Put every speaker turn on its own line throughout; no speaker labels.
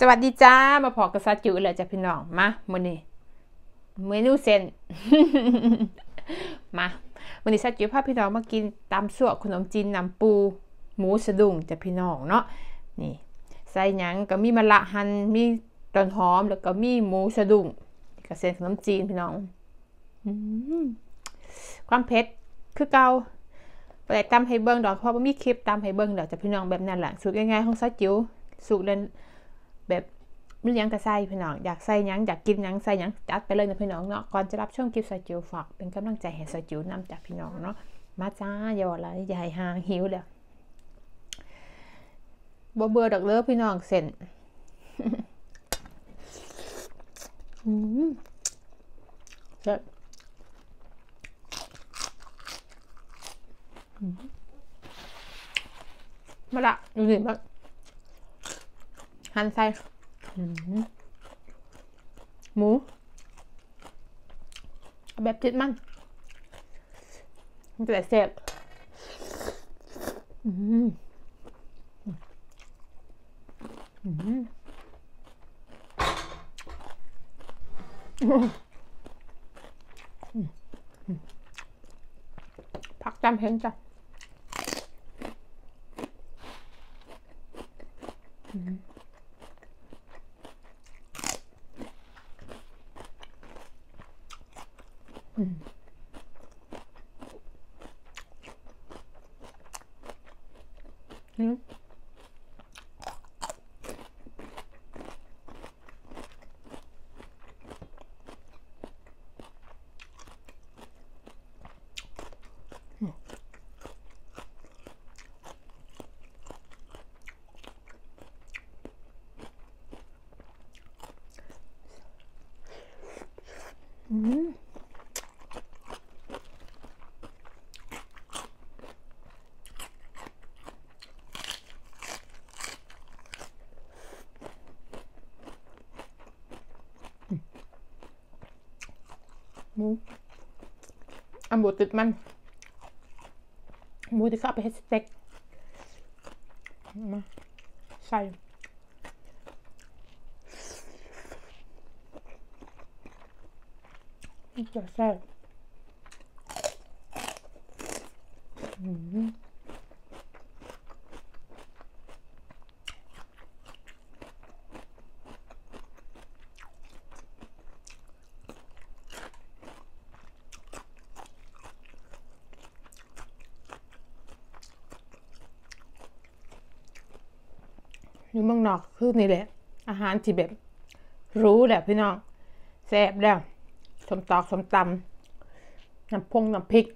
สวัสดีจ้า มาพอกระซาจิ๋วเลยจ้ะพี่น้อง มามื้อนี้เมนูเส้น มามื้อนี้ซาจิ๋วพาพี่น้องมากินตำสั่วขนมจีนน้ำปู หมูสะดุ้งจ้ะพี่น้องเนาะ นี่ ใส่หยังก็มีมะละหั่นมีต้นหอม แล้วก็มีหมูสะดุ้งกับเส้นขนมจีนพี่น้องอความเผ็ดคือเกาไปตำให้เบิ่งดอกเพราะว่ามีคลิปตำให้เบิ่งดอกจ้ะพี่น้องแบบนั้นแหละสูตรง่ายๆของซาจิ๋วสูตรเล่น แบบไม่ยังกระใส่พี่น้องอยากใส่ยังอยากกินยังใส่ยังจัดไปเลยนะพี่น้องเนาะก่อนจะรับช่วงคลิปสจิวฝากเป็นกำลังใจให้สจิวนำจากพี่น้องเนาะมาจ้าอย่าอะไรอย่าให้ห่างหิวเดี๋ยวบ่เบื่อดอกเลิพี่น้องเส้นเสร็จมาละดูสิมา หั่นใส่หมูแบบติดมันมันจะเสบอืมอืมผักจำเพนจ้ะอืม อืมอืมหมู อันบูติดมันหมูที่เข้าไปให้สเต็กมาใส่จะแซ่บอืม อยู่เมืองนอกคือนี่แหละ อาหารที่แบบรู้แหละพี่น้องแซ่บแล้วสมตอกสมตำน้ำพงน้ำพริก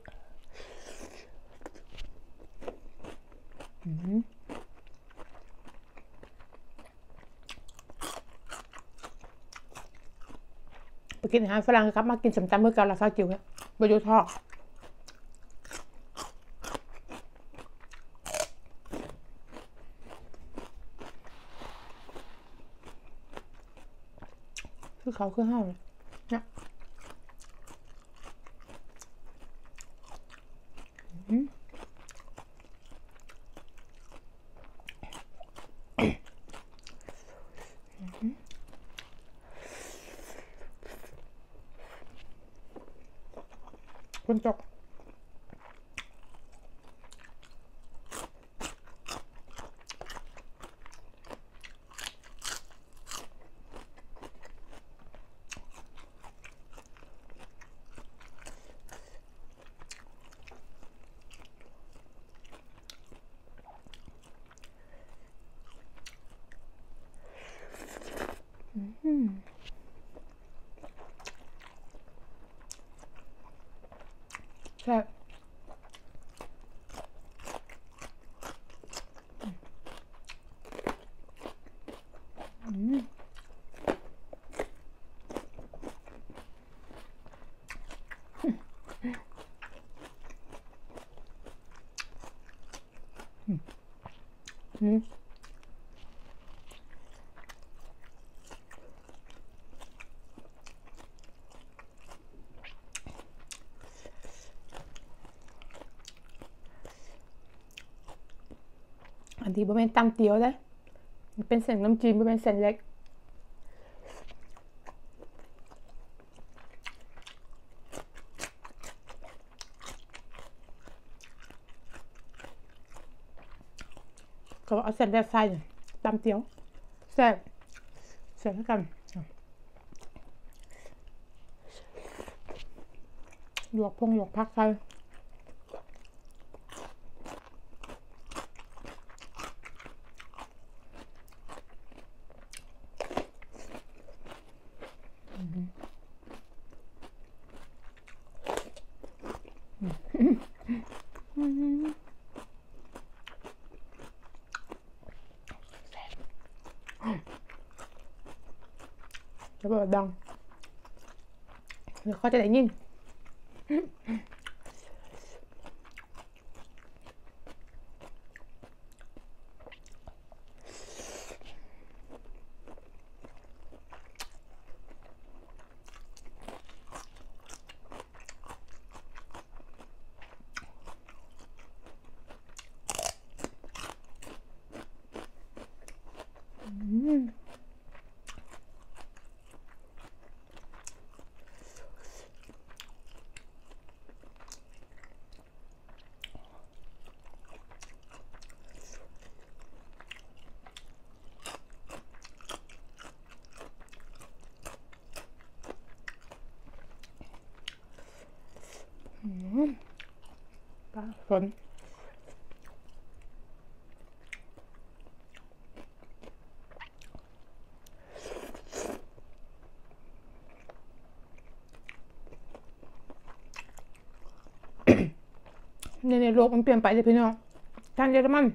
ไปกินอาหารฝรั่งครับมากินสมตำเมื่อเกาลาซาจิ๋วเนี่ยบะยูทอดคือ ขาคือห้า Hum. thì bố bên tâm tiếu đấy bên sảnh năm chín bên sảnh lệch เด้มันเป็นเส้นน้ำจีนบ่แม่นเส้นเล็กก็เอาเส้นแรกใส่ตำเตียวแซ่บแซ่บเท่ากันหยวกพงหยวกพักใส่ จะเปิดดังเดี๋ยวเขาจะได้ยินในในโลกมันเปลี่ยนไปเลยพี่น้องทางเยอรมัน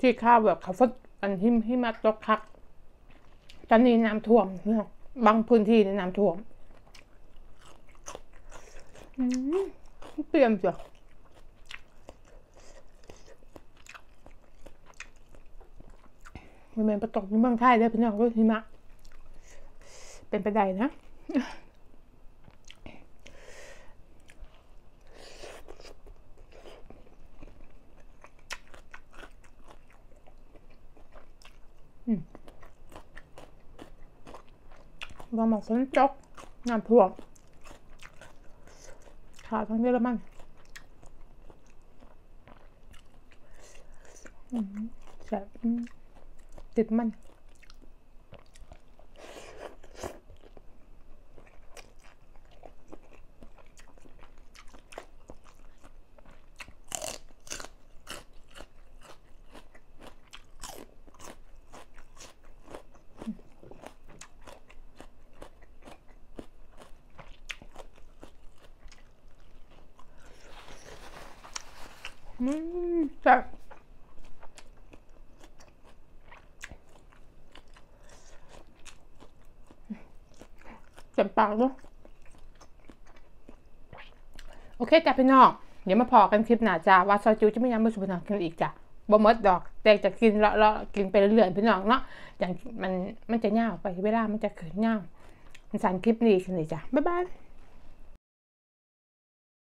ที่ข้าวแบบเขาฟดอันหิมหิมาตกคักตอนนี้น้ำท่วมพี่น้องบางพื้นที่ในน้ำท่วมเปลี่ยนจ้ะ มันเป็นประตกในเมืองไทยได้พี่น้องก็หิมะ เป็นไปได้นะว่าหมอกฝนตกน้ำท่วมขาทั้งเยอรมันอืมแซ่บ ติดมันอืมแซ่บเจ็บ ปากด้วยโอเคจ้ะพี่น้อง เดี๋ยวมาพอกันคลิปหน้าจ้าว่าซอยจูจะไม่ย้ำมาสุพรรณกันอีกจ้ะบ่มดดอกแต่จะกินเลาะๆกินไปเรื่อยๆพี่น้องเนาะอย่างมันมันจะเน่าไปเวลามันจะเขินเน่ามันสั่นคลิปนี้กันเลยจ้ะบ๊ายบาย